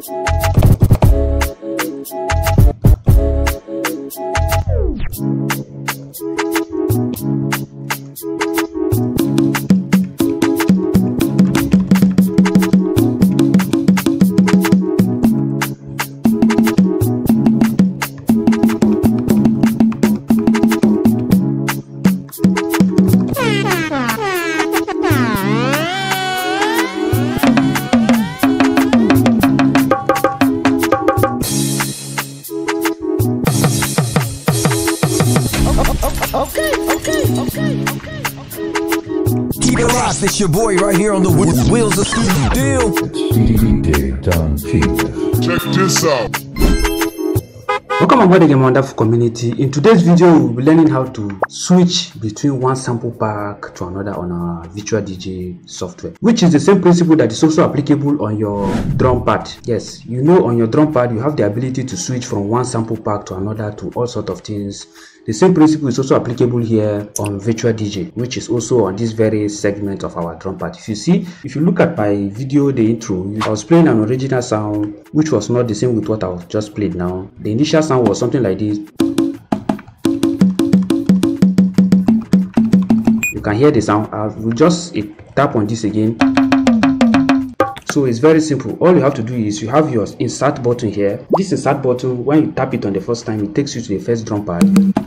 Thank you. Keep it locked, it's your boy right here on the wh- wheels of steel. It's DJ Don Genius. Check this out. Welcome aboard the Game Wonderful community. In today's video, we'll be learning how to switch between one sample pack to another on our Virtual DJ software, which is the same principle that is also applicable on your drum pad. Yes, you know on your drum pad, you have the ability to switch from one sample pack to another to all sort of things. The same principle is also applicable here on Virtual DJ, which is also on this very segment of our drum pad. If you see, if you look at my video, the intro, I was playing an original sound, which was not the same with what I just played now. The initial sound was something like this. You can hear the sound. I will just eh, tap on this again. So it's very simple. All you have to do is you have your insert button here. This insert button, when you tap it on the first time, it takes you to the first drum pad.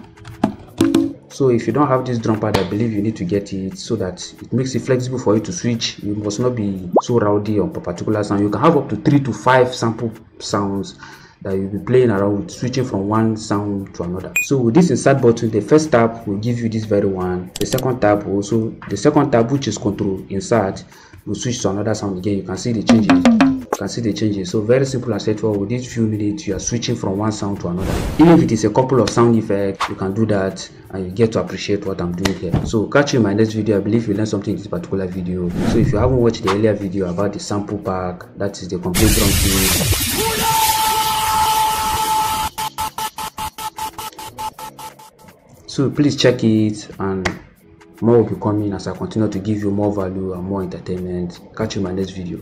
So if you don't have this drum pad, I believe you need to get it so that it makes it flexible for you to switch. You must not be so rowdy on a particular sound. You can have up to three to five sample sounds that you'll be playing around with switching from one sound to another so with this insert button the first tab will give you this very one the second tab also the second tab which is control insert will switch to another sound again you can see the changes you can see the changes. So very simple and straightforward. With this few minutes you are switching from one sound to another. Even if it is a couple of sound effects you can do that and you get to appreciate what i'm doing here. So catch you in my next video. I believe you learned something in this particular video. So if you haven't watched the earlier video about the sample pack that is the complete drum kit. So please check it and more will be coming as i continue to give you more value and more entertainment. Catch you in my next video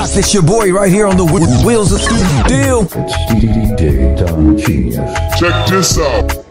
locked, it's your boy right here on the wheels of steel. Check this out.